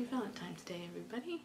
Happy Valentine's Day, everybody.